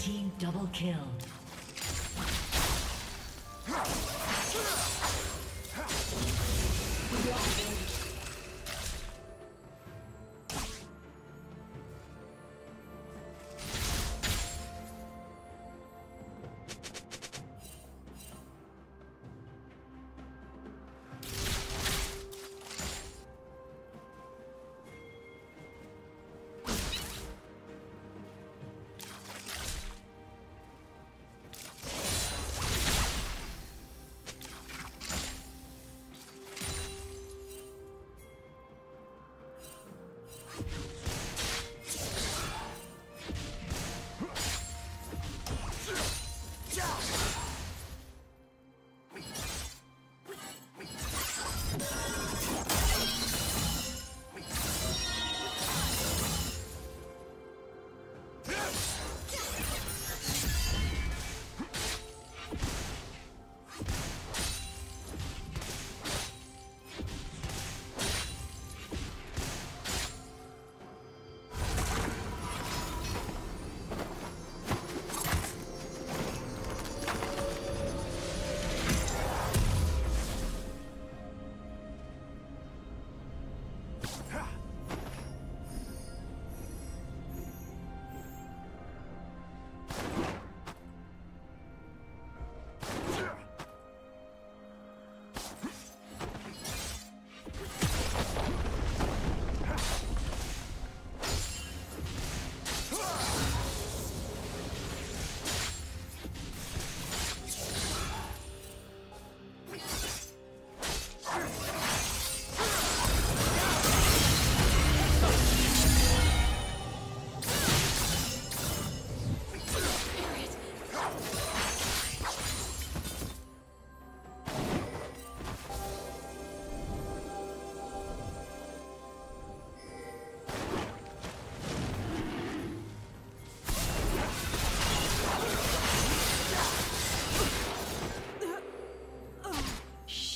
team double kill.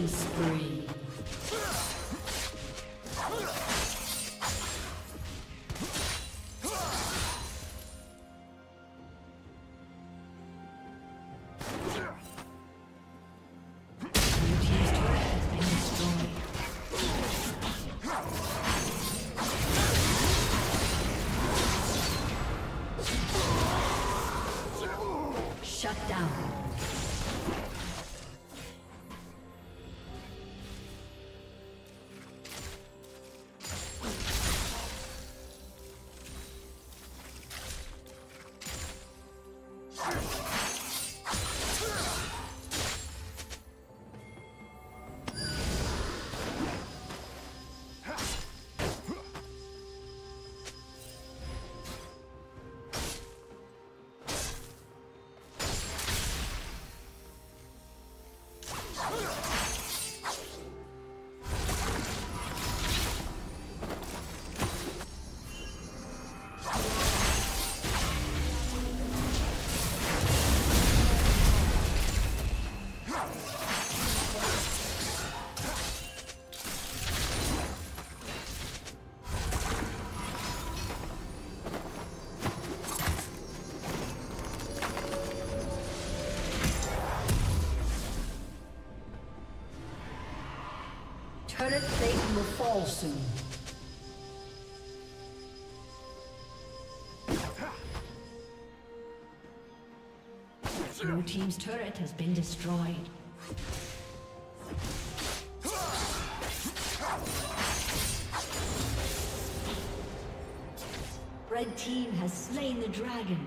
Killing spree. Turret plate will fall soon. Blue Team's turret has been destroyed. Red Team has slain the dragon.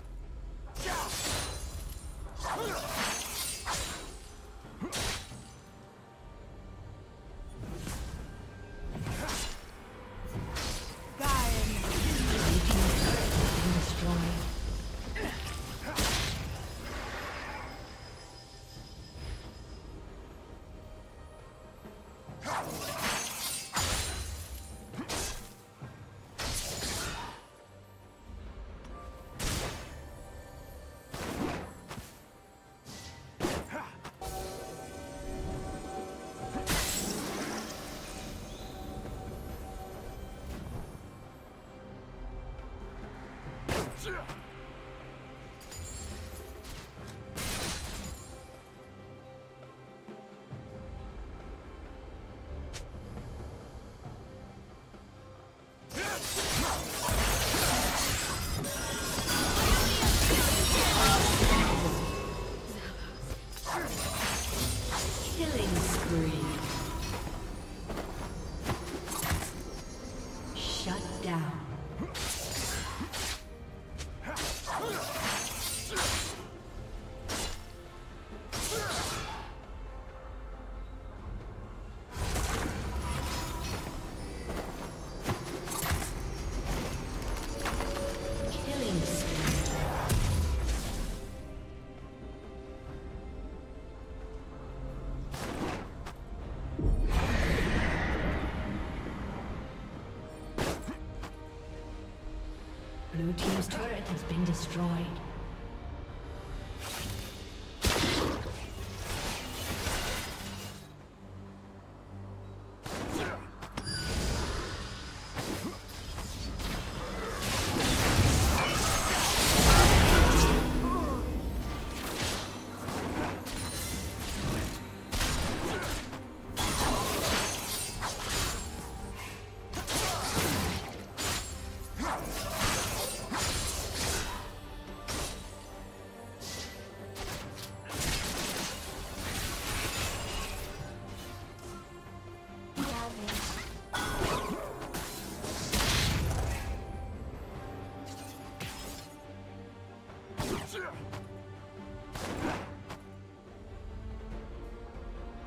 destroyed.